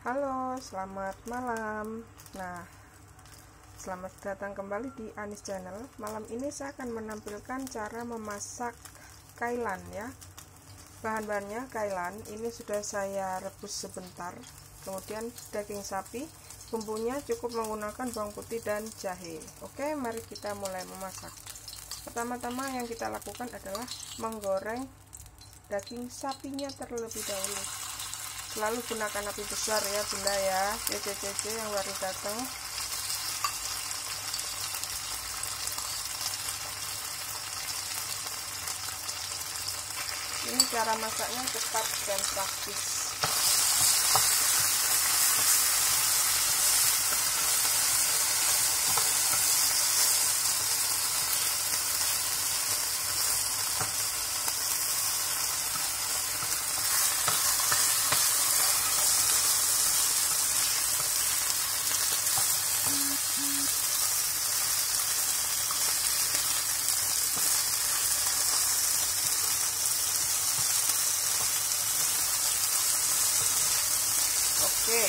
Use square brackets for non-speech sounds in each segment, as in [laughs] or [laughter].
Halo, selamat malam. Nah, selamat datang kembali di Anis Channel. Malam ini saya akan menampilkan cara memasak kailan ya. Bahan-bahannya kailan. Ini sudah saya rebus sebentar. Kemudian daging sapi. Bumbunya cukup menggunakan bawang putih dan jahe. Oke, mari kita mulai memasak. Pertama-tama yang kita lakukan adalah menggoreng daging sapinya terlebih dahulu selalu gunakan api besar ya bunda ya. CCCC yang baru datang. Ini cara masaknya cepat dan praktis Oke,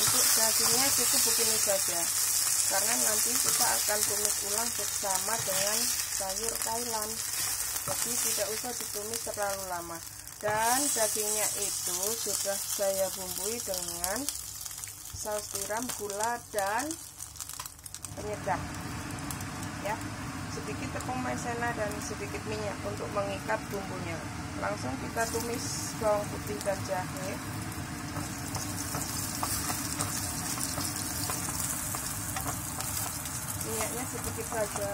untuk dagingnya cukup begini saja. Karena nanti kita akan tumis ulang bersama dengan sayur kailan. Jadi tidak usah ditumis terlalu lama. Dan dagingnya itu sudah saya bumbui dengan saus tiram, gula dan penyedap ya. Sedikit tepung maizena dan sedikit minyak untuk mengikat bumbunya. Langsung kita tumis bawang putih dan jahe. Minyaknya sedikit saja.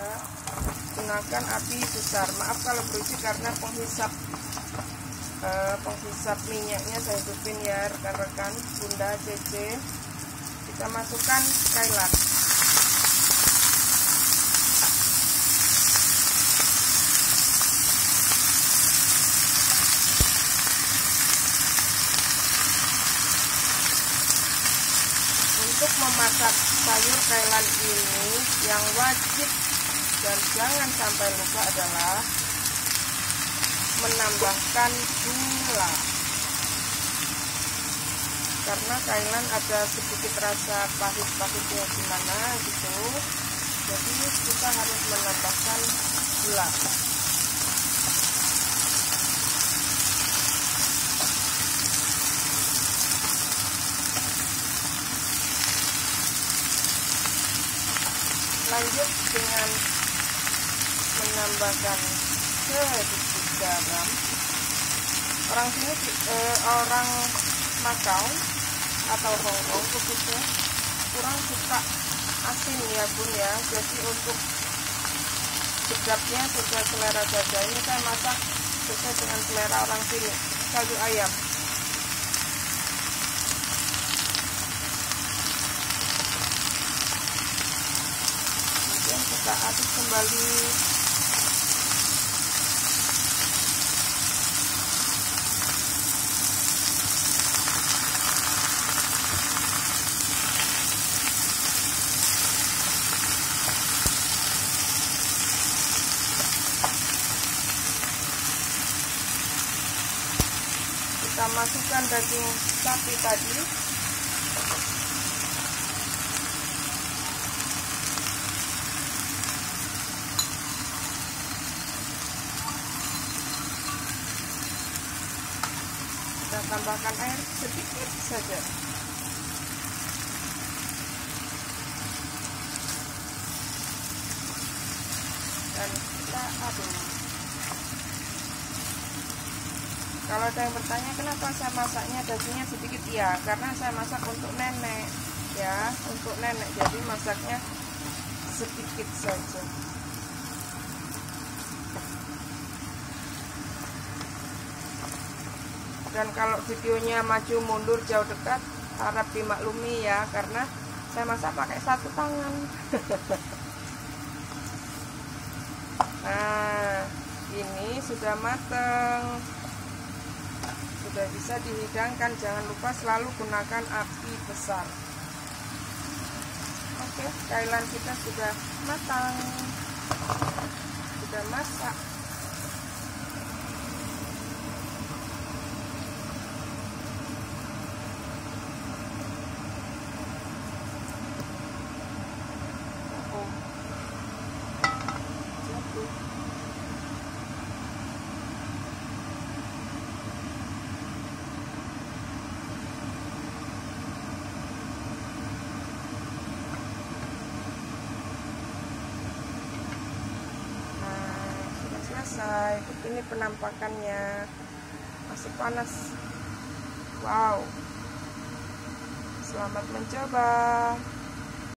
Gunakan api besar. Maaf kalau berisik karena penghisap eh, penghisap minyaknya saya hidupin ya rekan-rekan. Bunda cc kita masukkan kailan untuk memasak sayur kailan ini yang wajib. Dan jangan sampai lupa adalah menambahkan gula. Karena kailan ada sedikit rasa pahit-pahitnya gimana gitu. Jadi kita harus menambahkan gula lanjut dengan menambahkan sedikit garam orang sini eh, orang Macau atau Hongkong khususnya kurang suka asin ya bun ya. Jadi untuk sedapnya sesuai selera saja ini saya masak sesuai dengan selera orang sini. Kaldu ayam kita aduk kembali. Kita masukkan daging sapi tadi tambahkan air sedikit saja. Dan kita aduk. Kalau ada yang bertanya kenapa saya masaknya dagingnya sedikit? Ya karena saya masak untuk nenek ya. Untuk nenek jadi masaknya sedikit saja dan kalau videonya maju mundur jauh dekat harap dimaklumi ya karena saya masak pakai satu tangan. [laughs] Nah ini sudah mateng. Sudah bisa dihidangkan jangan lupa selalu gunakan api besar. Oke kailan kita sudah matang. Sudah masak selesai begini penampakannya. Masih panas. Wow. Selamat mencoba